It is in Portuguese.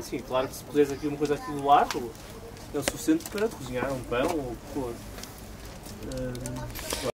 Sim, claro que se puseres aqui uma coisa aqui do lado, é o suficiente para cozinhar um pão ou o que for. Hum,